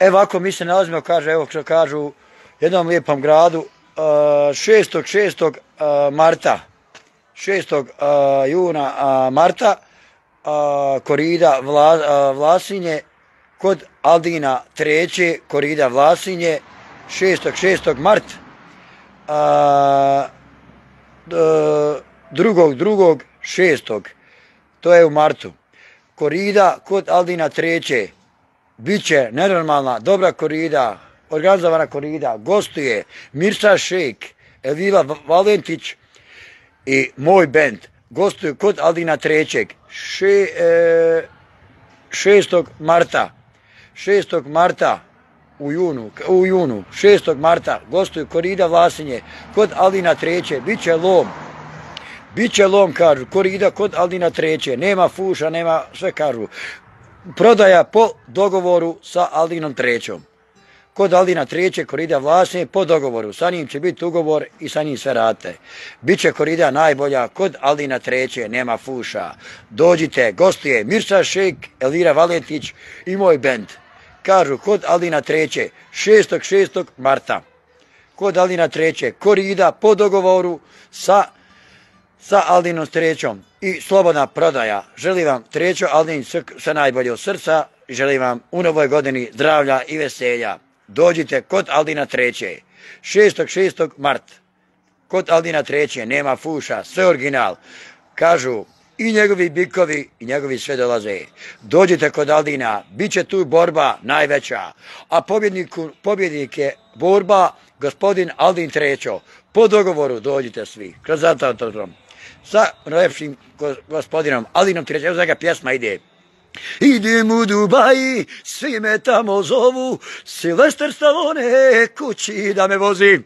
Evo ako mi se nalazimo, kaže, evo što kažu, jednom lijepom gradu, e, 6.6. E, marta, 6. E, juna marta, korida Vla, Vlasinje, kod Aldina treće, korida Vlasinje, 6.6. mart, drugog, drugog, šestog, to je u martu, korida kod Aldina treće, bit će nenormalna, dobra korida, organizovana korida, gostuje Mirsa Šejk, Elila Valentić i moj band. Gostuju kod Aldina Trećeg, še, e, 6. marta, 6. marta u junu, u junu, 6. marta, gostuju korida Vlasinje kod Aldina Treće, bit će lom, bit će lom, kažu, korida kod Aldina Treće, nema fuša, nema sve, kažu, Prodaja po dogovoru sa Aldinom trećom. Kod Aldina treće, korida vlasne po dogovoru. Sa njim će biti ugovor i sa njim sve rate. Biće korida najbolja kod Aldina treće, nema fuša. Dođite, gostuje Mirsa Šejk, Elira Valentić i moj bend. Kažu, kod Aldina treće, 6. 6. marta. Kod Aldina treće, korida po dogovoru sa sa Aldinom trećom i slobodna prodaja. Želim vam trećo Aldin sa najbolje od srca i želim vam u novoj godini zdravlja i veselja. Dođite kod Aldina treće. 6. 6. mart. Kod Aldina treće nema fuša, sve original. Kažu i njegovi bikovi i njegovi sve dolaze. Dođite kod Aldina, bit će tu borba najveća. A pobjednik je borba gospodin Aldin trećo. Po dogovoru dođite svi. Kroz zatotrom sa lepšim gospodinom Alinom Tirećem. Evo za pjesma ide. Idem u Dubaji, svi me tamo zovu, Silvester Stallone kući da me vozi.